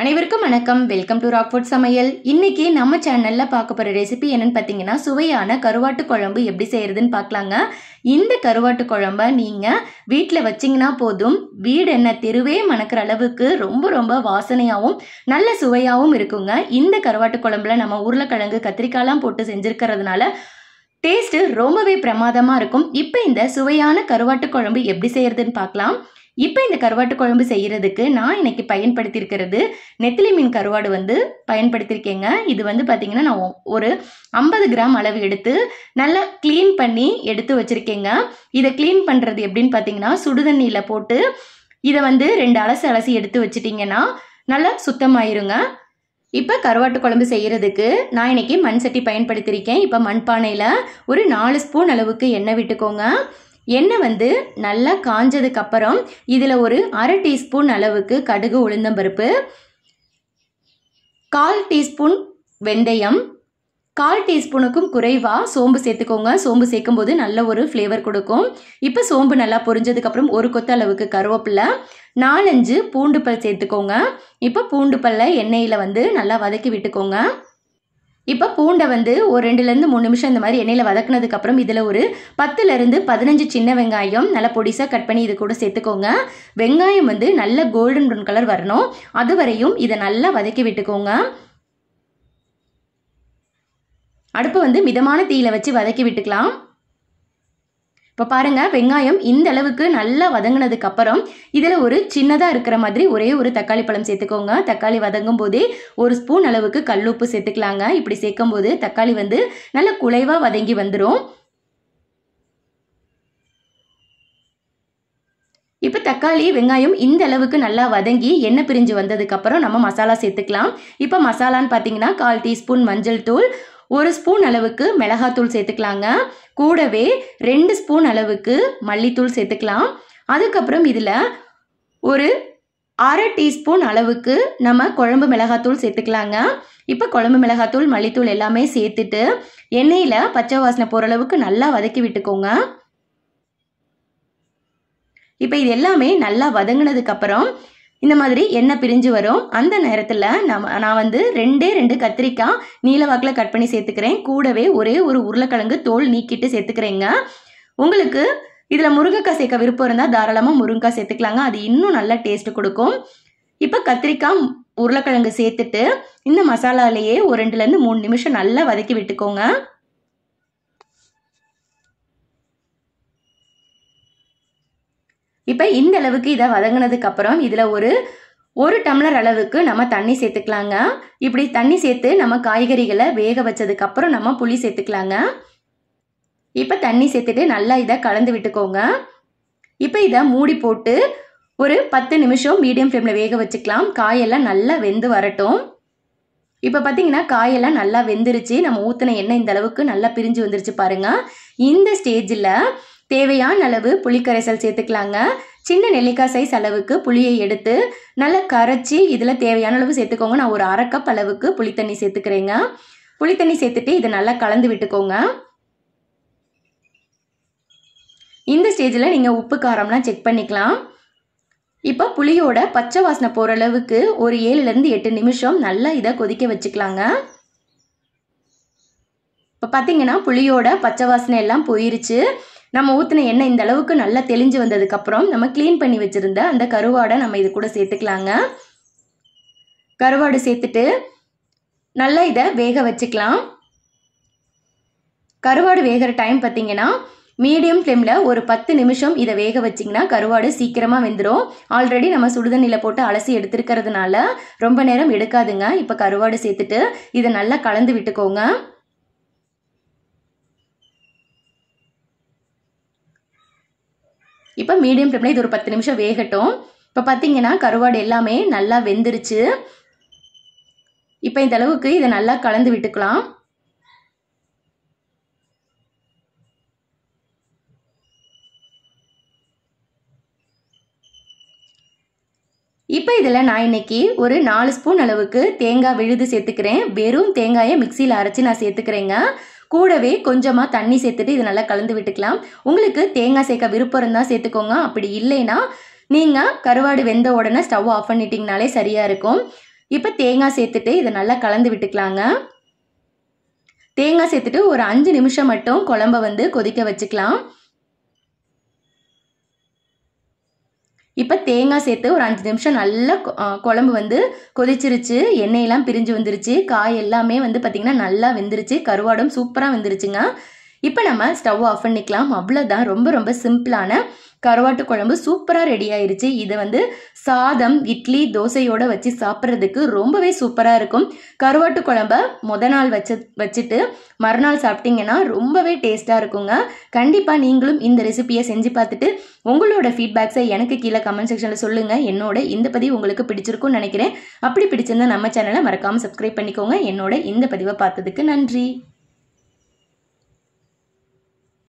அனைவருக்கும் வணக்கம். Welcome to Rockfort சமையல். இன்னைக்கு நம்ம சேனல்ல பார்க்க போற ரெசிபி என்னன்னு பார்த்தீங்கன்னா சுவையான கருவாட்டு குழம்பு எப்படி செய்யறதுன்னு பார்க்கலாங்க. இந்த கருவாட்டு குழம்ப நீங்க வீட்டில் வச்சீங்கன்னா போதும். வீடு என்ன தெருவே மணக்கிற அளவுக்கு ரொம்ப ரொம்ப வாசனையாகவும் நல்ல சுவையாகவும் இருக்குங்க. இந்த கருவாட்டு குழம்புல நம்ம உருளைக்கிழங்கு கத்திரிக்காய்லாம் போட்டு செஞ்சிருக்கிறதுனால டேஸ்ட்டு ரொம்பவே பிரமாதமாக இருக்கும். இப்போ இந்த சுவையான கருவாட்டு குழம்பு எப்படி செய்யறதுன்னு பார்க்கலாம். இப்போ இந்த கருவாட்டு குழம்பு செய்கிறதுக்கு நான் இன்னைக்கு பயன்படுத்தியிருக்கிறது நெத்திலி மீன் கருவாடு வந்து பயன்படுத்தியிருக்கேங்க. இது வந்து பார்த்தீங்கன்னா நான் ஒ- ஒரு ஐம்பது கிராம் அளவு எடுத்து நல்லா க்ளீன் பண்ணி எடுத்து வச்சிருக்கேங்க. இதை க்ளீன் பண்ணுறது எப்படின்னு பார்த்தீங்கன்னா சுடுதண்ணியில் போட்டு இதை வந்து ரெண்டு அலசு அலசி எடுத்து வச்சிட்டிங்கன்னா நல்லா சுத்தமாயிருங்க. இப்போ கருவாட்டு குழம்பு செய்கிறதுக்கு நான் இன்னைக்கு மண் சட்டி பயன்படுத்தியிருக்கேன். இப்போ மண்பானையில் ஒரு நாலு ஸ்பூன் அளவுக்கு எண்ணெய் விட்டுக்கோங்க. எண்ணெய் வந்து நல்லா காஞ்சதுக்கு அப்புறம் இதில் ஒரு அரை டீஸ்பூன் அளவுக்கு கடுகு உளுந்தம்பருப்பு கால் டீஸ்பூன் வெந்தயம் கால் டீஸ்பூனுக்கும் குறைவாக சோம்பு சேர்த்துக்கோங்க. சோம்பு சேர்க்கும்போது நல்ல ஒரு ஃப்ளேவர் கொடுக்கும். இப்போ சோம்பு நல்லா பொரிஞ்சதுக்கப்புறம் ஒரு கொத்த அளவுக்கு கருவேப்பிலை நாலஞ்சு பூண்டு பல் சேர்த்துக்கோங்க. இப்போ பூண்டு பல்லை எண்ணெயில் வந்து நல்லா வதக்கி விட்டுக்கோங்க. இப்போ பூண்டை வந்து ஒரு ரெண்டுலேருந்து மூணு நிமிஷம் இந்த மாதிரி எண்ணெயில் வதக்குனதுக்கப்புறம் இதில் ஒரு பத்துலேருந்து பதினஞ்சு சின்ன வெங்காயம் நல்லா பொடிசாக கட் பண்ணி இது கூட சேர்த்துக்கோங்க. வெங்காயம் வந்து நல்ல கோல்டன் ப்ரௌன் கலர் வரணும். அது வரையும் இதை நல்லா வதக்கி விட்டுக்கோங்க. அடுப்பு வந்து மிதமான தீயில வச்சு வதக்கி விட்டுக்கலாம். இப்போ பாருங்க வெங்காயம் இந்த அளவுக்கு நல்லா வதங்கினதுக்கு அப்புறம் இதில் ஒரு சின்னதாக இருக்கிற மாதிரி ஒரே ஒரு தக்காளி பழம் சேர்த்துக்கோங்க. தக்காளி வதங்கும் போதே ஒரு ஸ்பூன் அளவுக்கு கல்லுப்பு சேர்த்துக்கலாங்க. இப்படி சேர்க்கும் போது தக்காளி வந்து நல்ல குலைவாக வதங்கி வந்துடும் இப்போ தக்காளி வெங்காயம் இந்த அளவுக்கு நல்லா வதங்கி எண்ணெய் பிரிஞ்சு வந்ததுக்கு அப்புறம் நம்ம மசாலா சேர்த்துக்கலாம். இப்போ மசாலான்னு பார்த்தீங்கன்னா கால் டீஸ்பூன் மஞ்சள் தூள் ஒரு ஸ்பூன் அளவுக்கு மிளகாத்தூள் சேர்த்துக்கலாங்க. கூடவே ரெண்டு ஸ்பூன் அளவுக்கு மல்லித்தூள் சேர்த்துக்கலாம். அதுக்கப்புறம் இதில் ஒரு அரை டீஸ்பூன் அளவுக்கு நம்ம குழம்பு மிளகாத்தூள் சேர்த்துக்கலாங்க. இப்போ குழம்பு மிளகாத்தூள் மல்லித்தூள் எல்லாமே சேர்த்துட்டு எண்ணெயில் பச்சை வாசனை போகிற அளவுக்கு நல்லா வதக்கி விட்டுக்கோங்க. இப்போ இது எல்லாமே நல்லா வதங்கினதுக்கப்புறம் இந்த மாதிரி எண்ணெய் பிரிஞ்சு வரும்? அந்த நேரத்தில் நம்ம நான் வந்து ரெண்டே ரெண்டு கத்திரிக்காய் நீலவாக்கில் கட் பண்ணி சேர்த்துக்கிறேன். கூடவே ஒரே ஒரு உருளைக்கிழங்கு தோல் நீக்கிட்டு சேர்த்துக்கிறேங்க. உங்களுக்கு இதில் முருங்கைக்காய் சேர்க்க விருப்பம் இருந்தால் தாராளமாக முருங்கைக்காய் சேர்த்துக்கலாங்க. அது இன்னும் நல்லா டேஸ்ட் கொடுக்கும். இப்போ கத்திரிக்காய் உருளைக்கிழங்கு சேர்த்துட்டு இந்த மசாலாலேயே ஒரு ரெண்டுலேருந்து மூணு நிமிஷம் நல்லா வதக்கி விட்டுக்கோங்க. இப்போ இந்த அளவுக்கு இதை வதங்கினதுக்கு அப்புறம் இதில் ஒரு ஒரு டம்ளர் அளவுக்கு நம்ம தண்ணி சேர்த்துக்கலாங்க. இப்படி தண்ணி சேர்த்து நம்ம காய்கறிகளை வேக வச்சதுக்கு அப்புறம் நம்ம புளி சேர்த்துக்கலாங்க. இப்போ தண்ணி சேர்த்துட்டு நல்லா இதை கலந்து விட்டுக்கோங்க. இப்போ இதை மூடி போட்டு ஒரு பத்து நிமிஷம் மீடியம் ஃப்ளேமில் வேக வச்சுக்கலாம். காயெல்லாம் நல்லா வெந்து வரட்டும். இப்போ பார்த்தீங்கன்னா காயெல்லாம் நல்லா வெந்துருச்சு. நம்ம ஊற்றின எண்ணெய் இந்த அளவுக்கு நல்லா பிரிஞ்சு வந்துருச்சு பாருங்க. இந்த ஸ்டேஜில் தேவையான அளவு புளிக்கரைசல் சேர்த்துக்கலாங்க. சின்ன நெல்லிக்காய் சைஸ் அளவுக்கு புளியை எடுத்து நல்லா கரைச்சி இதில் தேவையான அளவு சேர்த்துக்கோங்க. நான் ஒரு அரை கப் அளவுக்கு புளித்தண்ணி சேர்த்துக்கிறேங்க. புளித்தண்ணி சேர்த்துட்டு இதை நல்லா கலந்து விட்டுக்கோங்க. இந்த ஸ்டேஜில் நீங்கள் உப்பு காரம்லாம் செக் பண்ணிக்கலாம். இப்போ புளியோட பச்சை வாசனை போகிற அளவுக்கு ஒரு ஏழுலேருந்து எட்டு நிமிஷம் நல்லா இதை கொதிக்க வச்சுக்கலாங்க. இப்போ பார்த்தீங்கன்னா புளியோட பச்சை வாசனை எல்லாம் போயிருச்சு. நம்ம ஊற்றின எண்ணெய் இந்த அளவுக்கு நல்லா தெளிஞ்சு வந்ததுக்கப்புறம் நம்ம க்ளீன் பண்ணி வச்சுருந்த அந்த கருவாடை நம்ம இது கூட சேர்த்துக்கலாங்க. கருவாடு சேர்த்துட்டு நல்லா இதை வேக வச்சுக்கலாம். கருவாடு வேகிற டைம் பார்த்தீங்கன்னா மீடியம் ஃப்ளேமில் ஒரு பத்து நிமிஷம் இதை வேக வச்சிங்கன்னா கருவாடு சீக்கிரமாக வெந்துடும் ஆல்ரெடி நம்ம சுடுதண்ணியில் போட்டு அலசி எடுத்துருக்கிறதுனால ரொம்ப நேரம் எடுக்காதுங்க. இப்போ கருவாடு சேர்த்துட்டு இதை நல்லா கலந்து விட்டுக்கோங்க. இப்போ மீடியம் ஃப்ளேமில் இது ஒரு பத்து நிமிஷம் வேகட்டும். இப்போ பார்த்தீங்கன்னா கருவாடு எல்லாமே நல்லா வெந்துருச்சு. இப்போ இந்த அளவுக்கு இதை நல்லா கலந்து விட்டுக்கலாம். இப்போ இதில் நான் இன்னைக்கு ஒரு நாலு ஸ்பூன் அளவுக்கு தேங்காய் விழுது சேர்த்துக்கிறேன். வெறும் தேங்காயை மிக்சியில் அரைச்சி நான் சேர்த்துக்கிறேங்க. கூடவே கொஞ்சமாக தண்ணி சேர்த்துட்டு இது நல்லா கலந்து விட்டுக்கலாம். உங்களுக்கு தேங்காய் சேர்க்க விருப்பம் இருந்தால் சேர்த்துக்கோங்க. அப்படி இல்லைன்னா நீங்கள் கருவாடு வெந்த உடனே ஸ்டவ் ஆஃப் பண்ணிட்டீங்கனாலே சரியாக இருக்கும். இப்போ தேங்காய் சேர்த்துட்டு இதை நல்லா கலந்து விட்டுக்கலாங்க. தேங்காய் சேர்த்துட்டு ஒரு அஞ்சு நிமிஷம் மட்டும் குழம்ப வந்து கொதிக்க வச்சுக்கலாம். இப்போ தேங்காய் சேர்த்து ஒரு அஞ்சு நிமிஷம் நல்லா குழம்பு வந்து கொதிச்சிருச்சு எண்ணெயெல்லாம் பிரிஞ்சு வந்துருச்சு காய் எல்லாமே வந்து பார்த்திங்கன்னா நல்லா வெந்துருச்சு கருவாடும் சூப்பராக வெந்துருச்சுங்க. இப்போ நம்ம ஸ்டவ் ஆஃப் பண்ணிக்கலாம். அவ்வளோதான் ரொம்ப ரொம்ப சிம்பிளான கருவாட்டு குழம்பு. சூப்பராக ரெடி ஆயிருச்சு. இதை வந்து சாதம் இட்லி தோசையோட வச்சு சாப்பிட்றதுக்கு ரொம்பவே சூப்பராக இருக்கும். கருவாட்டு குழம்ப முத நாள் வச்சு வச்சுட்டு மறுநாள் சாப்பிட்டீங்கன்னா ரொம்பவே டேஸ்ட்டாக இருக்குங்க. கண்டிப்பாக நீங்களும் இந்த ரெசிபியை செஞ்சு பார்த்துட்டு உங்களோட ஃபீட்பேக்ஸை எனக்கு கீழே கமெண்ட் செக்ஷனில் சொல்லுங்கள் என்னோட இந்த பதிவு உங்களுக்கு பிடிச்சிருக்கும்னு நினைக்கிறேன். அப்படி பிடிச்சிருந்தா நம்ம சேனலை மறக்காமல் சப்ஸ்கிரைப் பண்ணிக்கோங்க. என்னோட இந்த பதிவை பார்த்ததுக்கு நன்றி.